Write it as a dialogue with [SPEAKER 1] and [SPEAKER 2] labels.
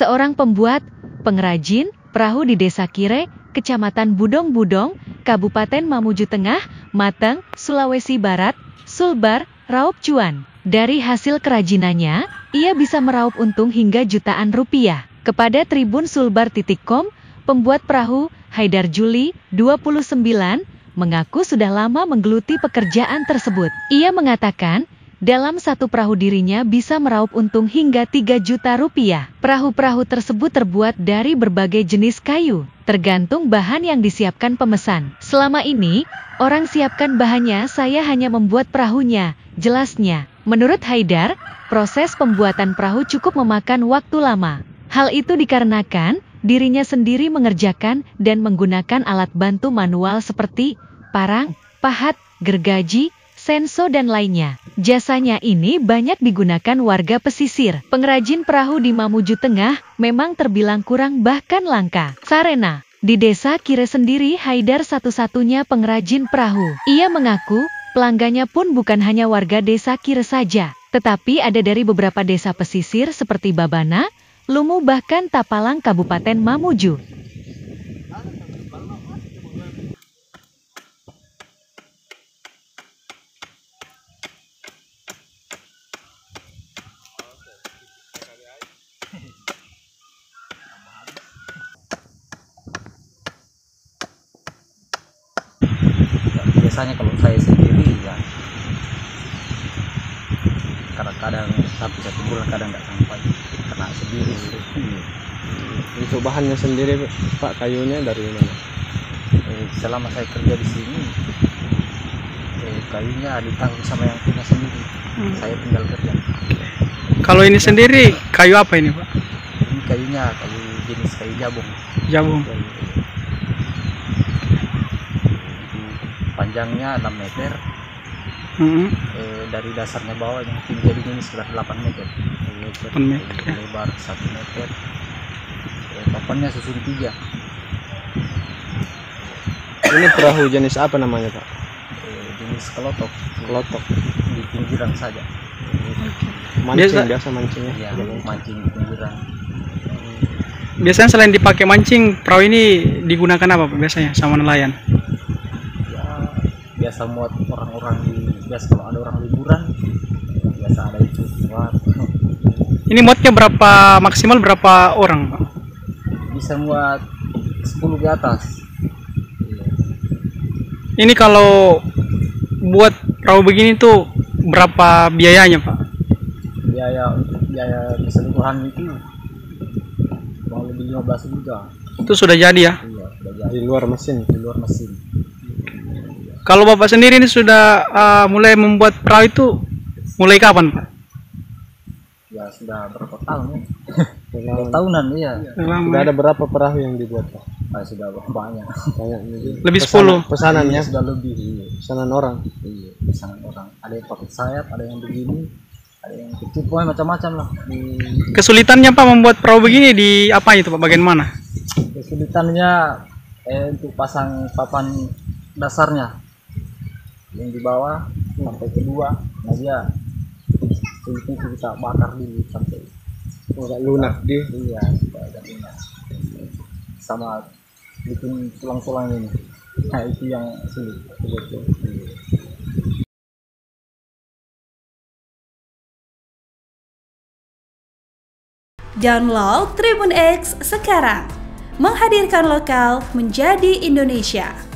[SPEAKER 1] seorang pembuat, pengrajin, perahu di Desa Kire, Kecamatan Budong-Budong, Kabupaten Mamuju Tengah, Mateng, Sulawesi Barat, Sulbar, Raup Cuan. Dari hasil kerajinannya, ia bisa meraup untung hingga jutaan rupiah. Kepada Tribun Sulbar.com, pembuat perahu, Haidar Juli, 29, mengaku sudah lama menggeluti pekerjaan tersebut. Ia mengatakan, dalam satu perahu dirinya bisa meraup untung hingga 3 juta rupiah. Perahu-perahu tersebut terbuat dari berbagai jenis kayu, tergantung bahan yang disiapkan pemesan. Selama ini, orang siapkan bahannya saya hanya membuat perahunya, jelasnya. Menurut Haidar, proses pembuatan perahu cukup memakan waktu lama. Hal itu dikarenakan dirinya sendiri mengerjakan dan menggunakan alat bantu manual seperti parang, pahat, gergaji, senso dan lainnya. Jasanya ini banyak digunakan warga pesisir. Pengrajin perahu di Mamuju Tengah memang terbilang kurang bahkan langka. Sarena, di desa Kire sendiri Haidar satu-satunya pengrajin perahu. Ia mengaku Pelanggannya pun bukan hanya warga desa Kire saja, tetapi ada dari beberapa desa pesisir seperti Babana, Lumu bahkan Tapalang Kabupaten Mamuju.
[SPEAKER 2] Biasanya kalau saya sendiri ya kadang-kadang satu satu bulan kadang nggak sampai kena sendiri
[SPEAKER 3] Untuk bahannya sendiri Pak kayunya dari mana?
[SPEAKER 2] eh, selama saya kerja di sini eh, kayunya ditanggung sama yang punya sendiri
[SPEAKER 4] Hmm.
[SPEAKER 2] saya tinggal kerja
[SPEAKER 4] Kalau ini sendiri kayu apa ini Pak?
[SPEAKER 2] ini kayunya kayu jenis kayu jabung
[SPEAKER 4] Jabung.
[SPEAKER 2] Panjangnya 6 meter
[SPEAKER 4] Hmm.
[SPEAKER 2] eh, dari dasarnya bawah yang tinggi ini sekitar 8 meter
[SPEAKER 4] 8 meter, ya.
[SPEAKER 2] lebar 1 meter eh, papannya susun tiga
[SPEAKER 3] Ini perahu jenis apa namanya Pak?
[SPEAKER 2] eh, jenis kelotok
[SPEAKER 3] Kelotok.
[SPEAKER 2] di pinggiran saja
[SPEAKER 3] Mancing
[SPEAKER 4] Biasa-
[SPEAKER 3] biasa, mancingnya.
[SPEAKER 2] ya mancing di pinggiran
[SPEAKER 4] Biasanya selain dipakai mancing, perahu ini digunakan apa Pak biasanya sama nelayan?
[SPEAKER 2] Biasa muat orang-orang di biasa kalau ada orang liburan biasa ada itu muat
[SPEAKER 4] Ini muatnya berapa maksimal berapa orang Pak?
[SPEAKER 2] bisa muat 10 ke atas Iya.
[SPEAKER 4] Ini kalau buat perahu begini tuh berapa biayanya Pak?
[SPEAKER 2] biaya untuk biaya keseluruhan itu kurang lebih 15 juta
[SPEAKER 4] Itu sudah jadi ya?
[SPEAKER 2] iya sudah jadi
[SPEAKER 3] Di luar mesin.
[SPEAKER 2] di luar mesin
[SPEAKER 4] Kalau Bapak sendiri ini sudah uh, mulai membuat perahu itu mulai kapan Pak?
[SPEAKER 2] ya sudah berapa tahun ya Dua tahunan iya
[SPEAKER 3] sudah ada berapa perahu yang dibuat Pak?
[SPEAKER 2] ah, sudah banyak
[SPEAKER 3] Banyak.
[SPEAKER 4] Lebih
[SPEAKER 3] Pesanan-
[SPEAKER 4] 10.
[SPEAKER 3] Pesanannya,
[SPEAKER 2] sudah lebih iya.
[SPEAKER 3] pesanan orang.
[SPEAKER 2] iya pesanan orang ada yang pakai sayap ada yang begini ada yang kecil pokoknya macam-macam lah di
[SPEAKER 4] Kesulitannya Pak membuat perahu begini di apa itu Pak? Bagian mana?
[SPEAKER 2] kesulitannya eh, untuk pasang papan dasarnya yang di bawah sampai kedua nah dia itu kita bakar dulu sampai
[SPEAKER 3] Agak lunak di.
[SPEAKER 2] iya supaya agak lunak. sama bikin tulang-tulang ini nah itu yang sulit betul
[SPEAKER 5] Download Tribun X sekarang. Menghadirkan lokal menjadi Indonesia.